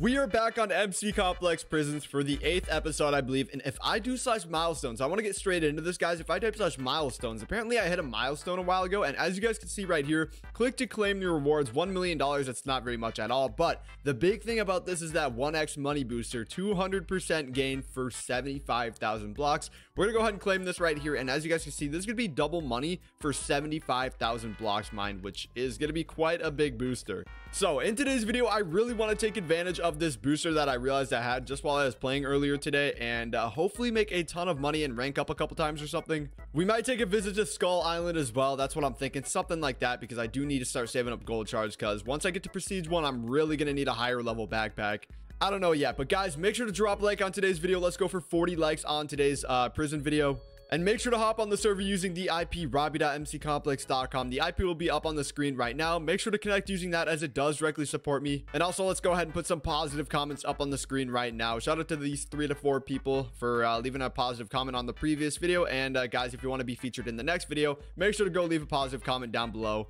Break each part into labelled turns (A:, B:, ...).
A: We are back on MC Complex Prisons for the eighth episode, I believe. And if I do slash milestones, I want to get straight into this, guys. If I type slash milestones, apparently I hit a milestone a while ago. And as you guys can see right here, click to claim your rewards. $1 million, that's not very much at all. But the big thing about this is that 1x money booster, 200% gain for 75,000 blocks. We're going to go ahead and claim this right here. And as you guys can see, this is going to be double money for 75,000 blocks mined, which is going to be quite a big booster. So in today's video, I really want to take advantage of this booster that I realized I had just while I was playing earlier today and uh, hopefully make a ton of money and rank up a couple times or something. We might take a visit to Skull Island as well. That's what I'm thinking. Something like that because I do need to start saving up gold shards because once I get to Prestige 1, I'm really going to need a higher level backpack. I don't know yet, but guys, make sure to drop a like on today's video. Let's go for 40 likes on today's uh, prison video. And make sure to hop on the server using the IP rawbie.mccomplex.com. The IP will be up on the screen right now. Make sure to connect using that as it does directly support me. And also, let's go ahead and put some positive comments up on the screen right now. Shout out to these three to four people for uh, leaving a positive comment on the previous video. And uh, guys, if you want to be featured in the next video, make sure to go leave a positive comment down below.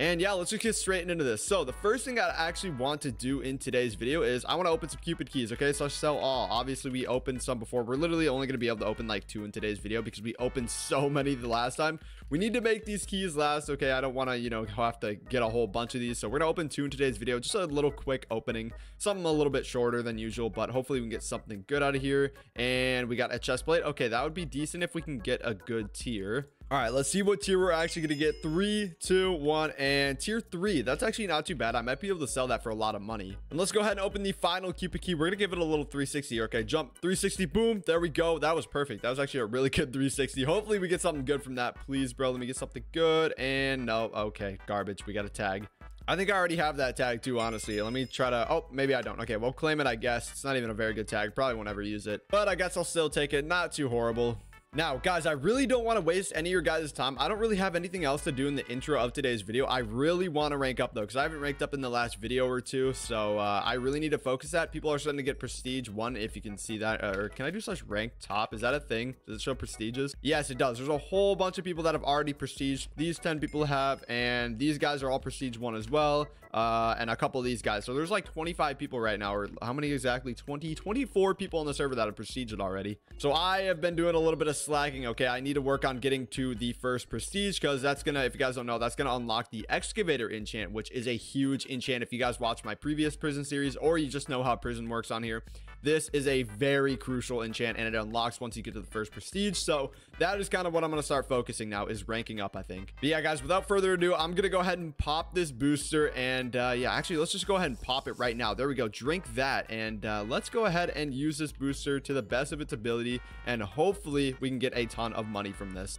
A: And yeah, let's just get straight into this. So the first thing I actually want to do in today's video is I want to open some Cupid keys. Okay, so sell all. Obviously, we opened some before. We're literally only going to be able to open like two in today's video because we opened so many the last time. We need to make these keys last. Okay, I don't want to, you know, have to get a whole bunch of these. So we're going to open two in today's video. Just a little quick opening. Something a little bit shorter than usual, but hopefully we can get something good out of here. And we got a chest plate. Okay, that would be decent if we can get a good tier. All right, let's see what tier we're actually going to get. Three, two, one, and tier three. That's actually not too bad. I might be able to sell that for a lot of money. And let's go ahead and open the final Cupid key. We're going to give it a little 360. Okay, jump 360. Boom. There we go. That was perfect. That was actually a really good 360. Hopefully we get something good from that. Please, bro. Let me get something good. And no, okay, garbage. We got a tag. I think I already have that tag too, honestly. Let me try to... Oh, maybe I don't. Okay, we'll claim it, I guess. It's not even a very good tag. Probably won't ever use it. But I guess I'll still take it. Not too horrible. Now, guys, I really don't want to waste any of your guys' time. I don't really have anything else to do in the intro of today's video. I really want to rank up, though, because I haven't ranked up in the last video or two. So uh, I really need to focus that. People are starting to get prestige one, if you can see that. Or can I do slash rank top? Is that a thing? Does it show prestiges? Yes, it does. There's a whole bunch of people that have already prestige. These 10 people have, and these guys are all prestige one as well. Uh, and a couple of these guys. So there's like 25 people right now, or how many exactly? 20, 24 people on the server that have prestiged already. So I have been doing a little bit of slacking. Okay, I need to work on getting to the first prestige because that's gonna, if you guys don't know, that's gonna unlock the excavator enchant, which is a huge enchant. If you guys watch my previous prison series or you just know how prison works on here, this is a very crucial enchant and it unlocks once you get to the first prestige. So that is kind of what I'm going to start focusing now is ranking up, I think. But yeah, guys, without further ado, I'm going to go ahead and pop this booster. And uh, yeah, actually, let's just go ahead and pop it right now. There we go. Drink that. And uh, let's go ahead and use this booster to the best of its ability. And hopefully we can get a ton of money from this.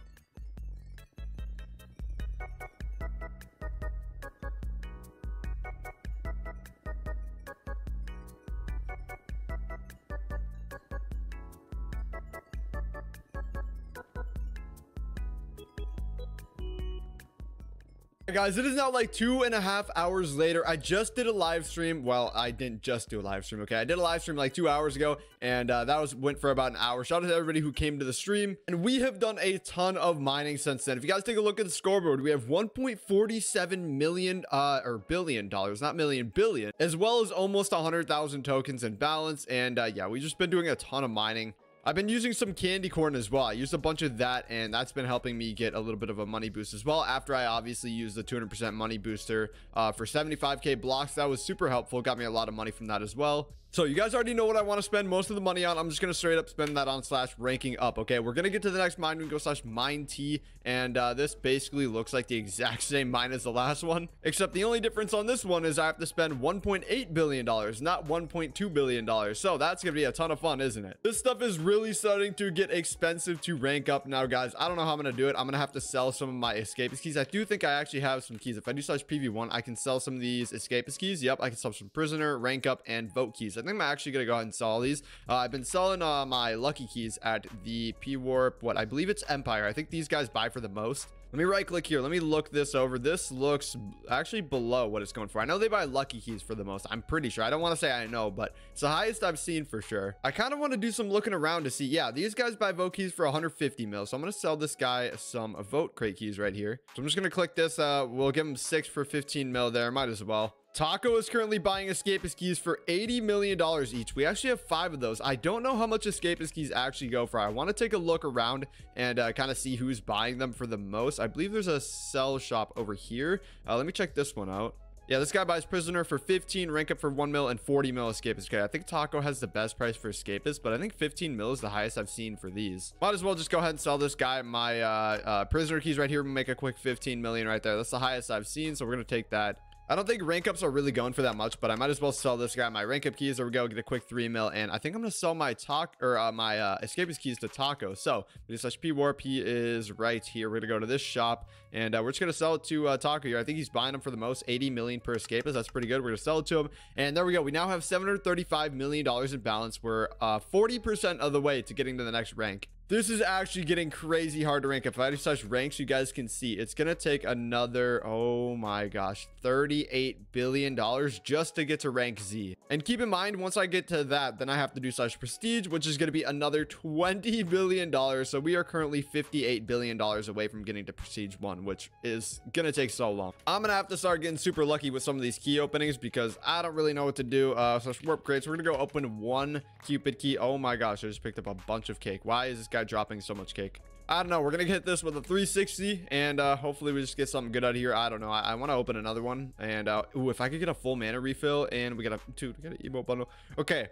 A: Guys it is now like two and a half hours later. I just did a live stream. Well i didn't just do a live stream okay? I did a live stream like two hours ago and uh, that was went for about an hour. Shout out to everybody who came to the stream. And we have done a ton of mining since then. If you guys take a look at the scoreboard we have 1.47 million uh or billion dollars not million billion as well as almost 100,000 tokens in balance. And uh, yeah we've just been doing a ton of mining I've been using some candy corn as well. I used a bunch of that and that's been helping me get a little bit of a money boost as well. After I obviously used the 200% money booster uh, for 75k blocks, that was super helpful. Got me a lot of money from that as well. So you guys already know what I want to spend most of the money on. I'm just going to straight up spend that on slash ranking up. Okay, we're going to get to the next mine. We go slash mine T. And uh, this basically looks like the exact same mine as the last one. Except the only difference on this one is I have to spend $1.8 billion, not $1.2 billion. So that's going to be a ton of fun, isn't it? This stuff is really starting to get expensive to rank up now, guys. I don't know how I'm going to do it. I'm going to have to sell some of my escapist keys. I do think I actually have some keys. If I do slash PV1, I can sell some of these escapist keys. Yep, I can sell some prisoner, rank up, and vote keys. I think I'm actually going to go ahead and sell these. Uh, I've been selling uh, my lucky keys at the P-Warp, what I believe it's Empire. I think these guys buy for the most. Let me right click here. Let me look this over. This looks actually below what it's going for. I know they buy lucky keys for the most. I'm pretty sure. I don't want to say I know, but it's the highest I've seen for sure. I kind of want to do some looking around to see. Yeah, these guys buy vote keys for 150 mil. So I'm going to sell this guy some vote crate keys right here. So I'm just going to click this. Uh, we'll give him six for 15 mil there. Might as well. Taco is currently buying Escapist keys for $80 million each. We actually have five of those. I don't know how much Escapist keys actually go for. I want to take a look around and uh, kind of see who's buying them for the most. I believe there's a sell shop over here. Uh, let me check this one out. Yeah, this guy buys Prisoner for 15, rank up for 1 mil, and 40 mil Escapist. Okay, I think Taco has the best price for Escapist, but I think 15 mil is the highest I've seen for these. Might as well just go ahead and sell this guy my uh, uh, Prisoner keys right here. Make a quick 15 million right there. That's the highest I've seen, so we're going to take that. I don't think rank ups are really going for that much, but I might as well sell this guy my rank up keys. There we go. Get a quick three mil. And I think I'm going to sell my talk or uh, my uh, escapist keys to Taco. So P Warp, he is right here. We're going to go to this shop and uh, we're just going to sell it to uh, Taco here. I think he's buying them for the most 80 million per escapist. That's pretty good. We're going to sell it to him. And there we go. We now have $735 million in balance. We're 40% uh, of the way to getting to the next rank. This is actually getting crazy hard to rank. If I do such ranks, you guys can see it's going to take another, oh my gosh, $38 billion just to get to rank Z. And keep in mind, once I get to that, then I have to do such prestige, which is going to be another $20 billion. So we are currently $58 billion away from getting to prestige one, which is going to take so long. I'm going to have to start getting super lucky with some of these key openings because I don't really know what to do. Uh, so warp crates, we're going to go open one Cupid key. Oh my gosh, I just picked up a bunch of cake. Why is this guy dropping so much cake. I don't know. We're going to hit this with a 360 and uh, hopefully we just get something good out of here. I don't know. I, I want to open another one. And uh, ooh, if I could get a full mana refill and we got a two, we got an emo bundle. Okay.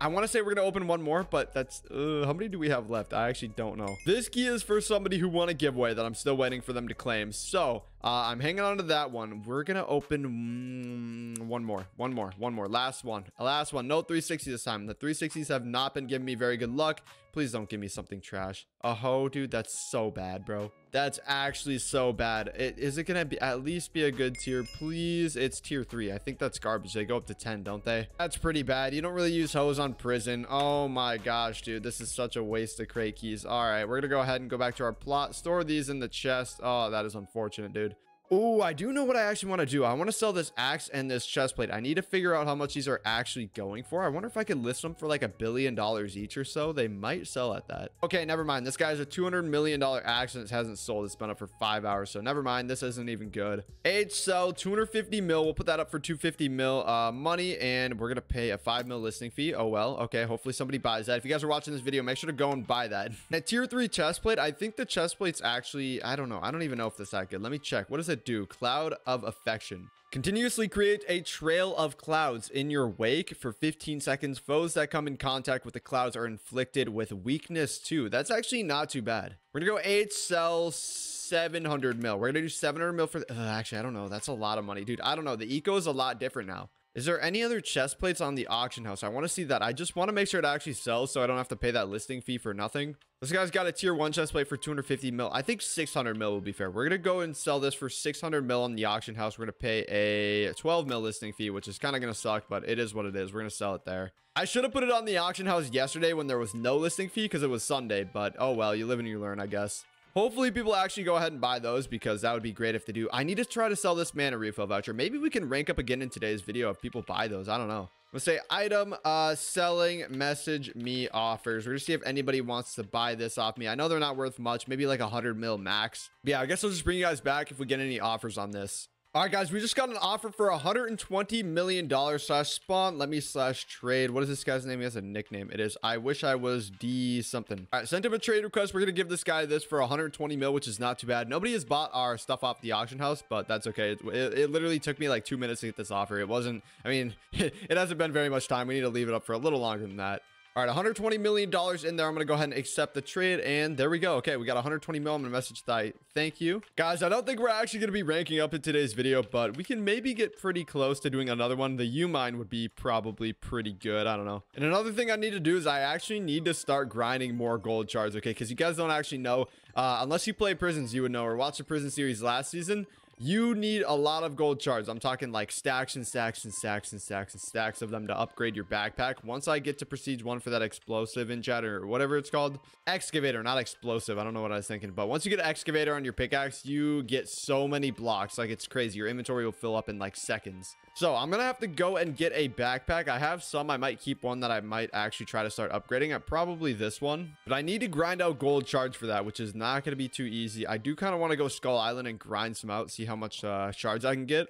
A: I want to say we're going to open one more, but that's uh, how many do we have left? I actually don't know. This key is for somebody who won a giveaway that I'm still waiting for them to claim. So uh, I'm hanging on to that one. We're going to open mm, one more, one more, one more. Last one, last one. No 360 this time. The 360s have not been giving me very good luck. Please don't give me something trash. Oh, dude, that's so bad, bro. That's actually so bad. It, is it going to be at least be a good tier? Please. It's tier three. I think that's garbage. They go up to 10, don't they? That's pretty bad. You don't really use hoes on prison. Oh my gosh, dude. This is such a waste of crate keys. All right, we're going to go ahead and go back to our plot. Store these in the chest. Oh, that is unfortunate, dude. Oh, I do know what I actually want to do. I want to sell this axe and this chest plate. I need to figure out how much these are actually going for. I wonder if I could list them for like a billion dollars each or so. They might sell at that. Okay, never mind. This guy's a $200 million axe and it hasn't sold. It's been up for five hours. So never mind. This isn't even good. Age sell 250 mil. We'll put that up for 250 mil uh, money and we're going to pay a five mil listing fee. Oh, well. Okay, hopefully somebody buys that. If you guys are watching this video, make sure to go and buy that. Now, tier three chest plate. I think the chest plate's actually, I don't know. I don't even know if this that good. Let me check. What does it do? Cloud of Affection. Continuously create a trail of clouds in your wake for 15 seconds. Foes that come in contact with the clouds are inflicted with weakness too. That's actually not too bad. We're gonna go 8 cells 700 mil. We're gonna do 700 mil for... actually, I don't know. That's a lot of money. Dude, I don't know. The eco is a lot different now. Is there any other chest plates on the auction house? I want to see that. I just want to make sure it actually sells so I don't have to pay that listing fee for nothing. This guy's got a tier 1 chest plate for 250 mil. I think 600 mil will be fair. We're going to go and sell this for 600 mil on the auction house. We're going to pay a 12 mil listing fee, which is kind of going to suck, but it is what it is. We're going to sell it there. I should have put it on the auction house yesterday when there was no listing fee because it was Sunday, but oh well, you live and you learn, I guess. Hopefully people actually go ahead and buy those because that would be great if they do. I need to try to sell this mana refill voucher. Maybe we can rank up again in today's video if people buy those. I don't know. Let's say item uh selling message me offers we're gonna see if anybody wants to buy this off me i know they're not worth much maybe like a 100 mil max But yeah i guess i'll just bring you guys back if we get any offers on this all right, guys, we just got an offer for $120 million slash spawn. Let me slash trade. What is this guy's name? He has a nickname. It is I wish I was D something. All right, sent him a trade request. We're going to give this guy this for 120 mil, which is not too bad. Nobody has bought our stuff off the auction house, but that's okay. It, it, it literally took me like two minutes to get this offer. It wasn't, I mean, it hasn't been very much time. We need to leave it up for a little longer than that. All right, $120 million in there. I'm going to go ahead and accept the trade. And there we go. Okay, we got 120 mil. I'm going to message Thai. Thank you. Guys, I don't think we're actually going to be ranking up in today's video, but we can maybe get pretty close to doing another one. The U mine would be probably pretty good. I don't know. And another thing I need to do is I actually need to start grinding more gold shards, okay? Because you guys don't actually know. Uh, unless you play Prisons, you would know or watch the Prison series last season you need a lot of gold shards. I'm talking like stacks and stacks and stacks and stacks and stacks of them to upgrade your backpack. Once I get to Prestige 1 for that explosive in chat or whatever it's called. Excavator, not explosive. I don't know what I was thinking. But once you get excavator on your pickaxe, you get so many blocks. Like it's crazy. Your inventory will fill up in like seconds. So I'm going to have to go and get a backpack. I have some. I might keep one that I might actually try to start upgrading. at probably this one. But I need to grind out gold shards for that, which is not going to be too easy. I do kind of want to go Skull Island and grind some out. See how much uh, shards I can get.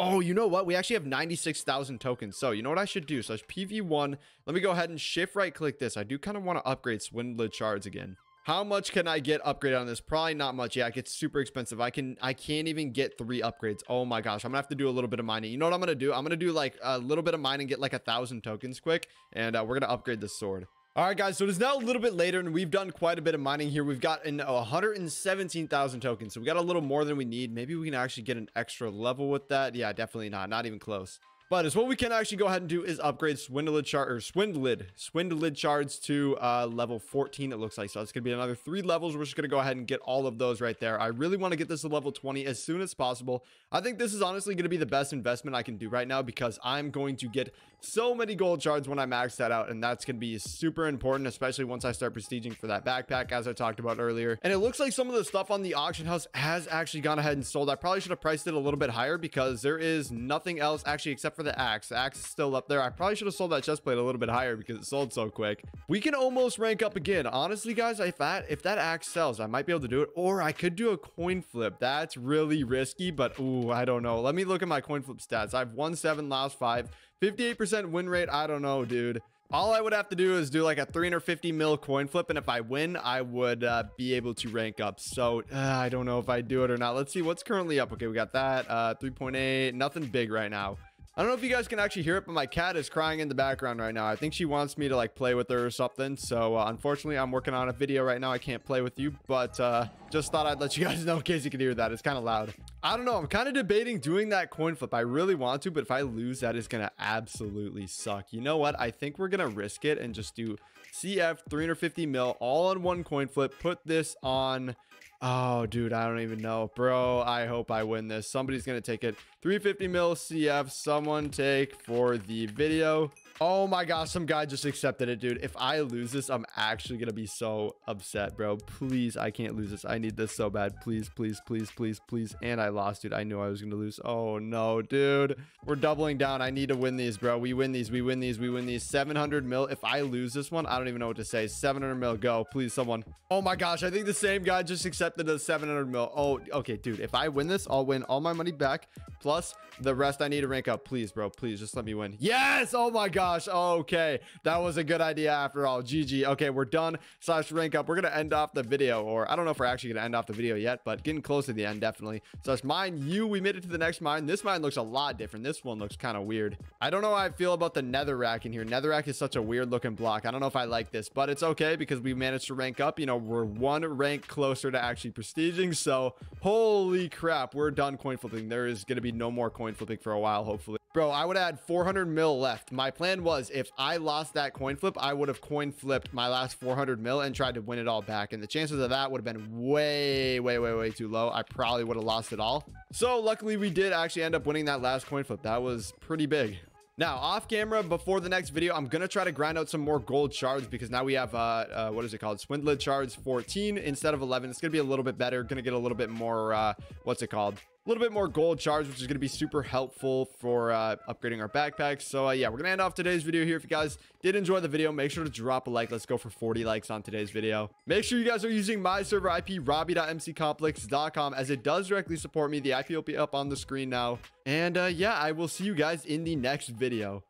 A: Oh, you know what? We actually have 96,000 tokens. So you know what I should do? So PV1. Let me go ahead and shift right click this. I do kind of want to upgrade Swindled Shards again. How much can I get upgraded on this? Probably not much. Yeah, it gets super expensive. I can I can't even get three upgrades. Oh my gosh. I'm gonna have to do a little bit of mining. You know what I'm gonna do? I'm gonna do like a little bit of mining, get like a thousand tokens quick, and uh, we're gonna upgrade the sword. All right, guys, so it is now a little bit later, and we've done quite a bit of mining here. We've gotten 117,000 tokens, so we got a little more than we need. Maybe we can actually get an extra level with that. Yeah, definitely not. Not even close. But as what we can actually go ahead and do is upgrade Swindled Shard or Swindled Swindled Shards to uh, level 14. It looks like so. It's gonna be another three levels. We're just gonna go ahead and get all of those right there. I really want to get this to level 20 as soon as possible. I think this is honestly gonna be the best investment I can do right now because I'm going to get so many gold shards when I max that out, and that's gonna be super important, especially once I start prestiging for that backpack, as I talked about earlier. And it looks like some of the stuff on the auction house has actually gone ahead and sold. I probably should have priced it a little bit higher because there is nothing else actually except for the axe. The axe is still up there. I probably should have sold that chest plate a little bit higher because it sold so quick. We can almost rank up again. Honestly, guys, if that if that axe sells, I might be able to do it. Or I could do a coin flip. That's really risky, but ooh, I don't know. Let me look at my coin flip stats. I have won seven last five. 58% win rate. I don't know, dude. All I would have to do is do like a 350 mil coin flip. And if I win, I would uh, be able to rank up. So uh, I don't know if I do it or not. Let's see what's currently up. Okay, we got that. Uh, 3.8. Nothing big right now. I don't know if you guys can actually hear it, but my cat is crying in the background right now. I think she wants me to like play with her or something. So uh, unfortunately, I'm working on a video right now. I can't play with you, but uh, just thought I'd let you guys know in case you could hear that. It's kind of loud. I don't know. I'm kind of debating doing that coin flip. I really want to, but if I lose, that is going to absolutely suck. You know what? I think we're going to risk it and just do CF 350 mil all on one coin flip. Put this on Oh, dude, I don't even know. Bro, I hope I win this. Somebody's going to take it. 350 mil CF. Someone take for the video. Oh my gosh, some guy just accepted it, dude. If I lose this, I'm actually going to be so upset, bro. Please, I can't lose this. I need this so bad. Please, please, please, please, please. And I lost, dude. I knew I was going to lose. Oh, no, dude. We're doubling down. I need to win these, bro. We win these. We win these. We win these. 700 mil. If I lose this one, I don't even know what to say. 700 mil. Go, please, someone. Oh my gosh, I think the same guy just accepted the 700 mil. Oh, okay, dude. If I win this, I'll win all my money back. Plus the rest I need to rank up. Please, bro. Please, just let me win. Yes! Oh my gosh gosh. Okay. That was a good idea after all. GG. Okay, we're done. Slash rank up. We're going to end off the video. Or I don't know if we're actually going to end off the video yet, but getting close to the end, definitely. Slash mine you. We made it to the next mine. This mine looks a lot different. This one looks kind of weird. I don't know how I feel about the netherrack in here. Netherrack is such a weird looking block. I don't know if I like this, but it's okay because we managed to rank up. You know, we're one rank closer to actually prestiging. So holy crap, we're done coin flipping. There is going to be no more coin flipping for a while, hopefully. Bro, I would add 400 mil left. My plan was if I lost that coin flip, I would have coin flipped my last 400 mil and tried to win it all back. And the chances of that would have been way, way, way, way too low. I probably would have lost it all. So luckily we did actually end up winning that last coin flip. That was pretty big. Now, off camera, before the next video, I'm going to try to grind out some more gold shards because now we have, uh, uh, what is it called? Swindled shards 14 instead of 11. It's going to be a little bit better. Going to get a little bit more, uh, what's it called? Little bit more gold shards, which is going to be super helpful for uh, upgrading our backpacks. So, uh, yeah, we're going to end off today's video here. If you guys did enjoy the video, make sure to drop a like. Let's go for 40 likes on today's video. Make sure you guys are using my server IP, rawbie.mccomplex.com, as it does directly support me. The IP will be up on the screen now. And, uh, yeah, I will see you guys in the next video.